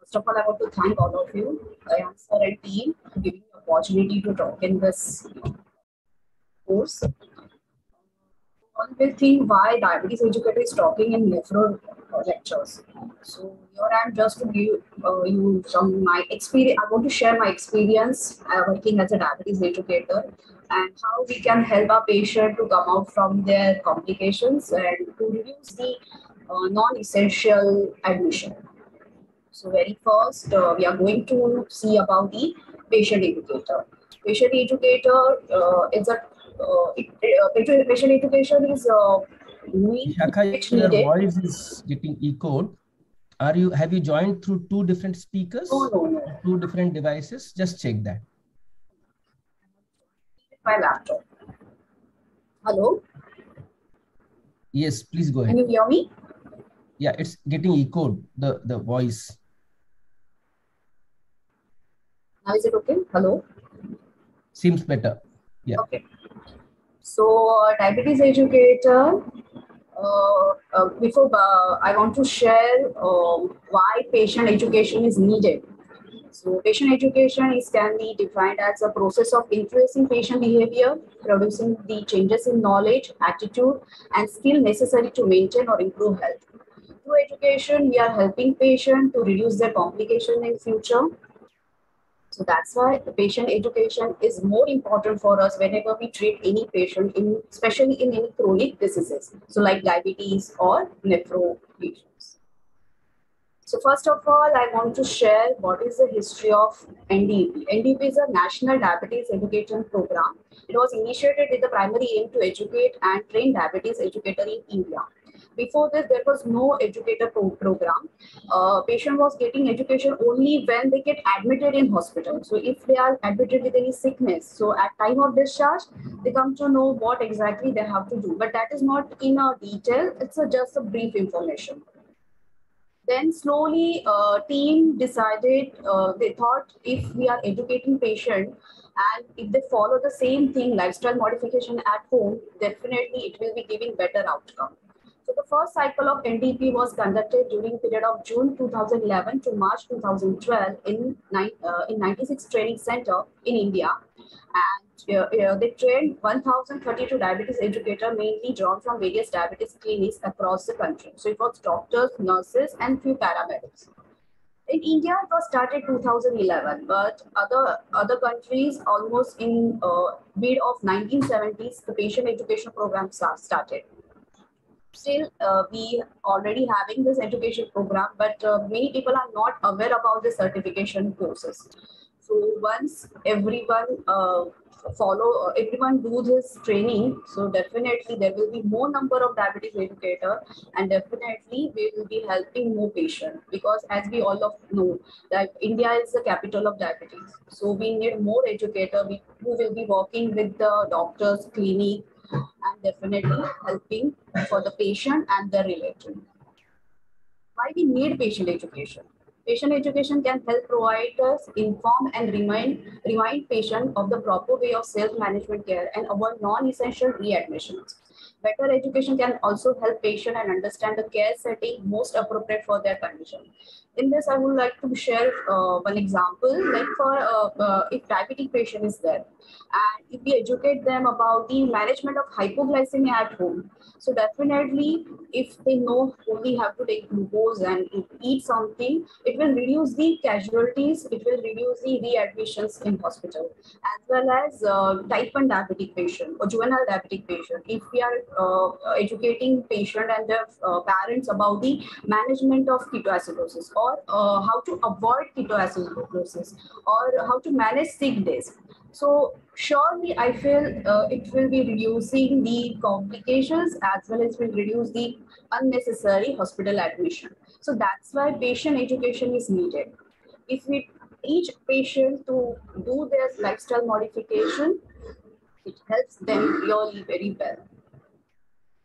First of all, I want to thank all of you, Answer and team, for giving the opportunity to talk in this course. One will think why diabetes educator is talking in nephro lectures. So here I am just to give uh, you some my experience. I want to share my experience uh, working as a diabetes educator and how we can help our patient to come out from their complications and to reduce the uh, non-essential admission. So very first, uh, we are going to see about the patient educator. Patient educator uh, is a uh, it, uh, patient education is uh, Shakha, your needed. voice is getting echoed. Are you have you joined through two different speakers? No, no, no. Two different devices. Just check that. My laptop. Hello. Yes, please go ahead. Can you hear me? Yeah, it's getting echoed. The the voice. Now is it okay? Hello. Seems better. Yeah. Okay. So uh, diabetes educator uh, uh, before uh, I want to share um, why patient education is needed. So patient education is can be defined as a process of influencing patient behavior, producing the changes in knowledge, attitude, and skill necessary to maintain or improve health. Through education, we are helping patient to reduce their complication in future so that's why the patient education is more important for us whenever we treat any patient, in, especially in any chronic diseases. So like diabetes or nephro patients. So first of all, I want to share what is the history of NDP. NDP is a National Diabetes Education Program. It was initiated with the primary aim to educate and train diabetes educator in India. Before this, there was no educator pro program. Uh, patient was getting education only when they get admitted in hospital. So if they are admitted with any sickness, so at time of discharge, they come to know what exactly they have to do. But that is not in a detail. It's a, just a brief information. Then slowly, uh, team decided, uh, they thought if we are educating patient, and if they follow the same thing lifestyle modification at home definitely it will be giving better outcome so the first cycle of NDP was conducted during period of June 2011 to March 2012 in, uh, in 96 Training Center in India. And uh, uh, they trained 1,032 diabetes educators, mainly drawn from various diabetes clinics across the country. So it was doctors, nurses, and few paramedics. In India, it was started 2011, but other other countries, almost in uh, mid of 1970s, the patient education program started still uh, we already having this education program, but uh, many people are not aware about the certification courses. So once everyone uh, follow, uh, everyone do this training, so definitely there will be more number of diabetes educator and definitely we will be helping more patients because as we all of know that India is the capital of diabetes. So we need more educator who will be working with the doctors, clinic, and definitely helping for the patient and the relative. Why we need patient education? Patient education can help providers inform and remind, remind patient of the proper way of self-management care and avoid non-essential readmissions. Better education can also help patient and understand the care setting most appropriate for their condition. In this, I would like to share uh, one example, like for uh, uh, if diabetic patient is there, and if we educate them about the management of hypoglycemia at home, so definitely if they know only have to take glucose and eat something, it will reduce the casualties, it will reduce the readmissions in hospital, as well as uh, type 1 diabetic patient or juvenile diabetic patient. If we are educating patient and their uh, parents about the management of ketoacidosis or uh, how to avoid ketoacidosis or how to manage sick days. So surely I feel uh, it will be reducing the complications as well as will reduce the unnecessary hospital admission. So that's why patient education is needed. If we teach patient to do their lifestyle modification, it helps them really very well.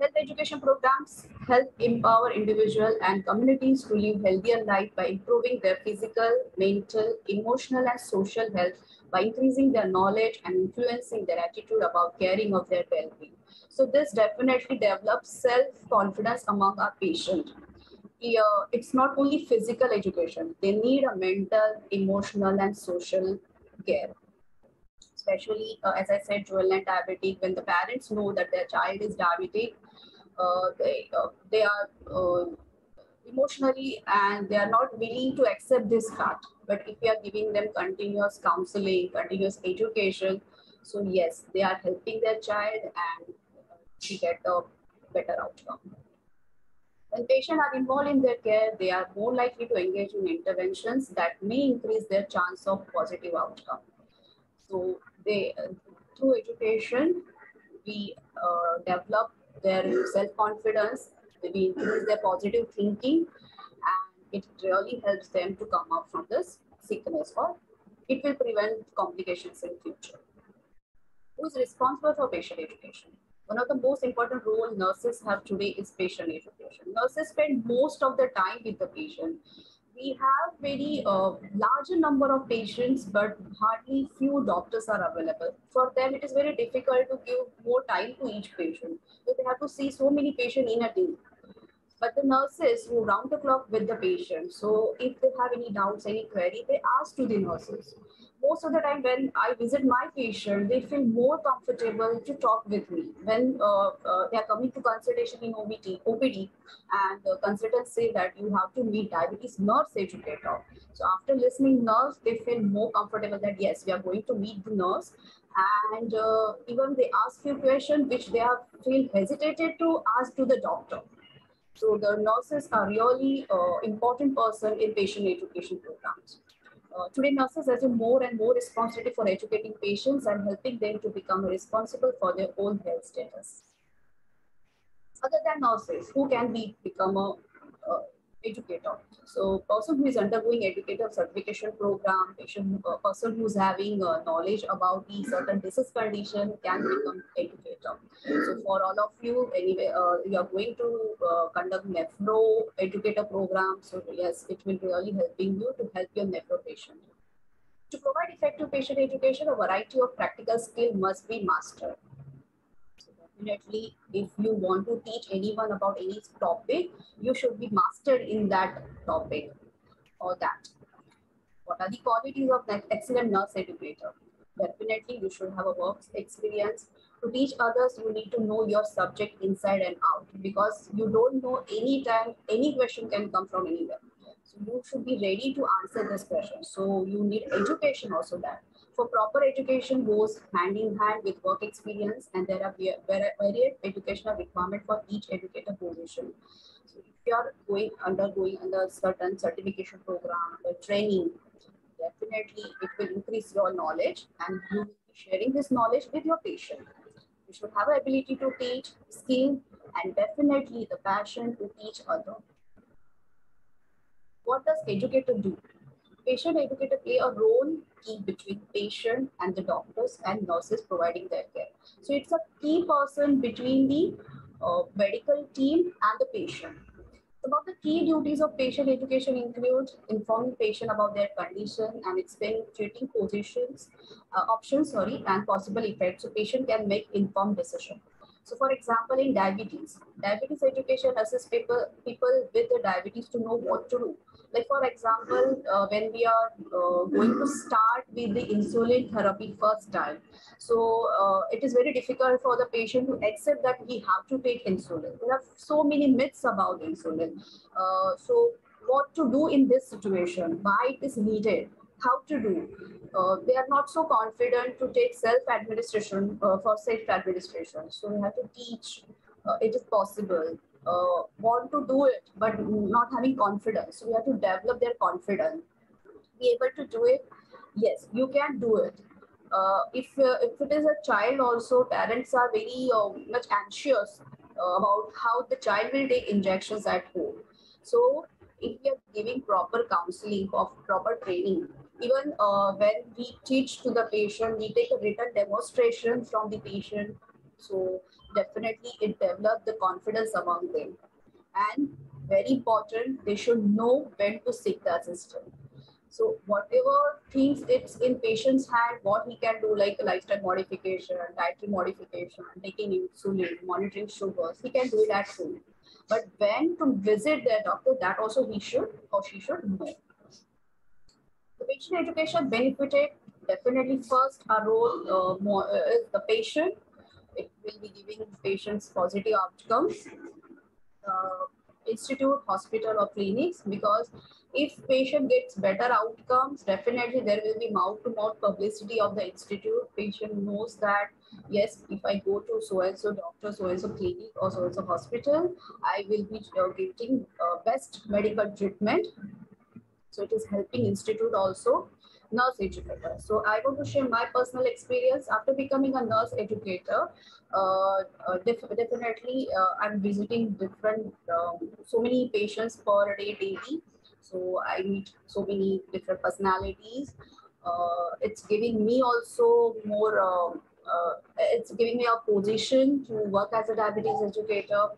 Health education programs help empower individuals and communities to live healthier life by improving their physical, mental, emotional, and social health by increasing their knowledge and influencing their attitude about caring of their well-being. So this definitely develops self-confidence among our patients. it's not only physical education. They need a mental, emotional, and social care. Especially, uh, as I said, juvenile diabetic, when the parents know that their child is diabetic, uh, they, uh, they are uh, emotionally and they are not willing to accept this fact. But if we are giving them continuous counseling, continuous education, so yes, they are helping their child and to get a better outcome. When patients are involved in their care, they are more likely to engage in interventions that may increase their chance of positive outcome. So they, uh, through education, we uh, develop their self-confidence, we increase their positive thinking, and it really helps them to come up from this sickness or it will prevent complications in future. Who is responsible for patient education? one of the most important role nurses have today is patient education. Nurses spend most of the time with the patient. We have very uh, larger number of patients, but hardly few doctors are available. For them, it is very difficult to give more time to each patient. So they have to see so many patients in a day. But the nurses who round the clock with the patient. So if they have any doubts, any query, they ask to the nurses most of the time when I visit my patient, they feel more comfortable to talk with me. When uh, uh, they are coming to consultation in OBT, OPD, and the consultants say that you have to meet diabetes nurse educator. So after listening nurse, they feel more comfortable that yes, we are going to meet the nurse. And uh, even they ask few questions which they have feel hesitated to ask to the doctor. So the nurses are really uh, important person in patient education programs. Uh, today, nurses have more and more responsibility for educating patients and helping them to become responsible for their own health status. Other than nurses, who can be become a uh, educator? So, person who is undergoing educator certification program, patient, uh, person who's having uh, knowledge about the certain disease condition can become educator. So, for all of you, anyway, uh, you are going to uh, conduct nephro educator program. So, yes, it will really helping you to help your nephro patient. To provide effective patient education, a variety of practical skill must be mastered definitely if you want to teach anyone about any topic you should be mastered in that topic or that. What are the qualities of an excellent nurse educator? Definitely you should have a work experience. To teach others you need to know your subject inside and out because you don't know any time any question can come from anywhere. So you should be ready to answer this question. So you need education also that for proper education goes hand in hand with work experience and there are varied educational requirement for each educator position. So if you are going undergoing under certain certification program or training, definitely it will increase your knowledge and you will be sharing this knowledge with your patient. You should have the ability to teach, skill, and definitely the passion to teach others. What does educator do? Patient educator play a role key between patient and the doctors and nurses providing their care. So it's a key person between the uh, medical team and the patient. Some of the key duties of patient education include informing patient about their condition and explaining treating positions, uh, options, sorry, and possible effects so patient can make informed decision. So for example, in diabetes, diabetes education assists people, people with diabetes to know what to do like for example, uh, when we are uh, going to start with the insulin therapy first time, so uh, it is very difficult for the patient to accept that we have to take insulin. There are so many myths about insulin. Uh, so what to do in this situation? Why it is needed? How to do? Uh, they are not so confident to take self-administration uh, for self-administration. So we have to teach it is possible uh, want to do it but not having confidence. So we have to develop their confidence. Be able to do it. Yes, you can do it. Uh, if uh, if it is a child, also parents are very uh, much anxious uh, about how the child will take injections at home. So if we are giving proper counseling of proper training, even uh, when we teach to the patient, we take a written demonstration from the patient. So definitely it develops the confidence among them. And very important, they should know when to seek the assistance. So whatever things it's in patient's hand, what he can do like lifestyle modification, dietary modification, taking insulin, monitoring sugars, he can do it at home. but when to visit their doctor, that also he should or she should know. The patient education benefited definitely first our role uh, more, uh, the patient. It will be giving patients positive outcomes. Uh, institute, hospital, or clinics because if patient gets better outcomes, definitely there will be mouth-to-mouth publicity of the institute. Patient knows that yes, if I go to so and so doctor, so and so clinic, or so and so hospital, I will be uh, getting uh, best medical treatment. So it is helping institute also nurse educator. So I want to share my personal experience after becoming a nurse educator. Uh, uh, def definitely, uh, I'm visiting different, um, so many patients per day daily. So I meet so many different personalities. Uh, it's giving me also more, um, it's giving me a position to work as a diabetes educator.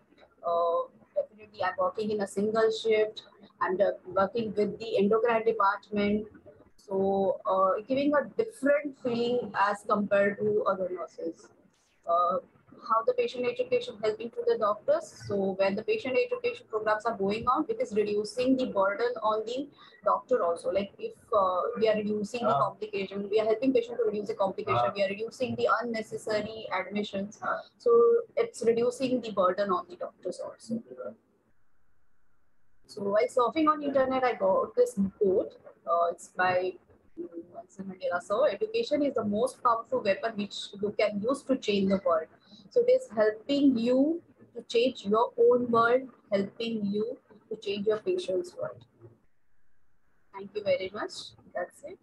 Definitely, I'm working in a single shift. I'm working with the endocrine department so uh, giving a different feeling as compared to other nurses. Uh, how the patient education helping to the doctors. So when the patient education programs are going on, it is reducing the burden on the doctor also. Like if uh, we are reducing the complication, we are helping patient to reduce the complication, we are reducing the unnecessary admissions. So it's reducing the burden on the doctors also. So while surfing on internet, I got this quote. Uh, it's by Mandela. So education is the most powerful weapon which you can use to change the world. So it is helping you to change your own world, helping you to change your patient's world. Thank you very much. That's it.